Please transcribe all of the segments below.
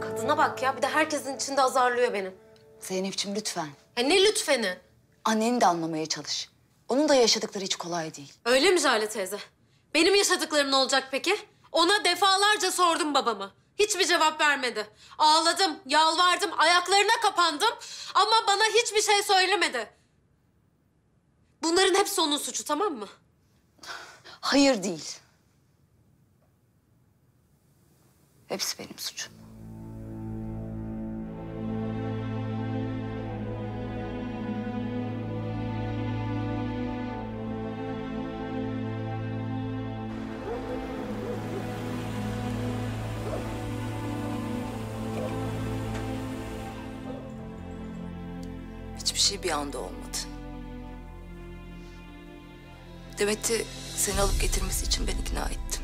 Kadına bak ya bir de herkesin içinde azarlıyor beni. Zeynep'ciğim lütfen. Ya ne lütfeni? Anneni de anlamaya çalış. Onun da yaşadıkları hiç kolay değil. Öyle mi Jale teyze? Benim yaşadıklarım ne olacak peki? Ona defalarca sordum babamı. Hiçbir cevap vermedi. Ağladım, yalvardım, ayaklarına kapandım ama bana hiçbir şey söylemedi. Bunların hepsi onun suçu tamam mı? Hayır değil. Hepsi benim suçum. Şey bir anda olmadı. Demet'i seni alıp getirmesi için ben ikna ettim.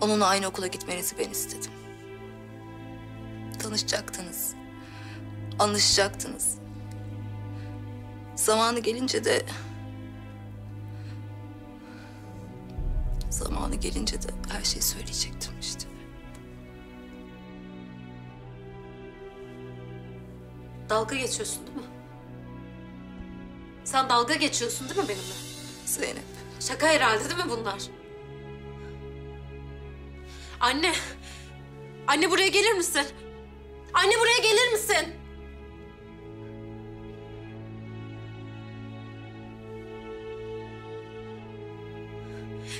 Onunla aynı okula gitmenizi ben istedim. Tanışacaktınız. Anlaşacaktınız. Zamanı gelince de... Zamanı gelince de her şeyi söyleyecektim işte. Dalga geçiyorsun değil mi? Sen dalga geçiyorsun değil mi benimle? Zeynep. Şaka herhalde değil mi bunlar? Anne. Anne buraya gelir misin? Anne buraya gelir misin?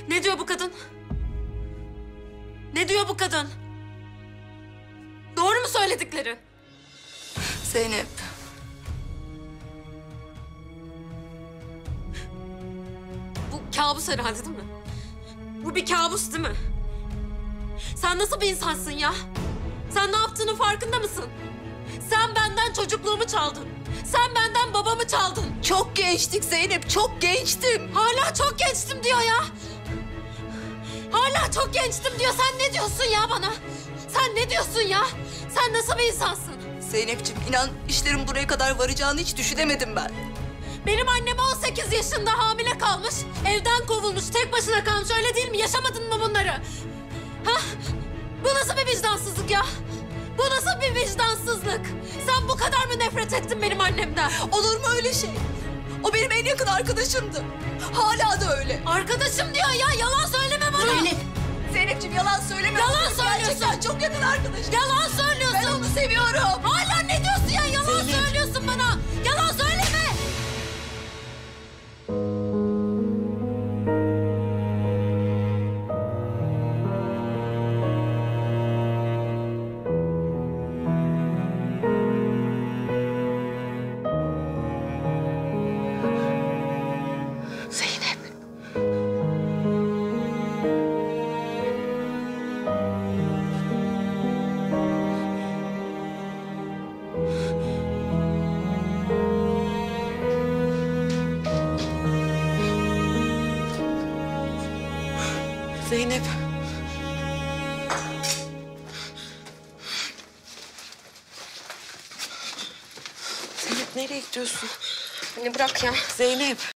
Ne diyor bu kadın? Ne diyor bu kadın? Doğru mu söyledikleri? Zeynep. Bu kabus herhalde değil mi? Bu bir kabus değil mi? Sen nasıl bir insansın ya? Sen ne yaptığının farkında mısın? Sen benden çocukluğumu çaldın. Sen benden babamı çaldın. Çok gençtik Zeynep, çok gençtim. Hala çok gençtim diyor ya. Hala çok gençtim diyor. Sen ne diyorsun ya bana? Sen ne diyorsun ya? Sen nasıl bir insansın? Zeynep'ciğim inan işlerin buraya kadar varacağını hiç düşünemedim ben. Benim annem 18 yaşında hamile kalmış. Evden kovulmuş, tek başına kalmış. Öyle değil mi? Yaşamadın mı bunları? Ha? Bu nasıl bir vicdansızlık ya? Bu nasıl bir vicdansızlık? Sen bu kadar mı nefret ettin benim annemden? Olur mu öyle şey? O benim en yakın arkadaşımdı. Hala da öyle. Arkadaşım diyor ya, yalan söyleme bana. Zeynep'ciğim yalan söyleme. Yalan Gerçekten söylüyorsun. çok yakın arkadaşım. Yalan söylüyorsun. Nereye gidiyorsun? Beni bırak ya. Zeynep.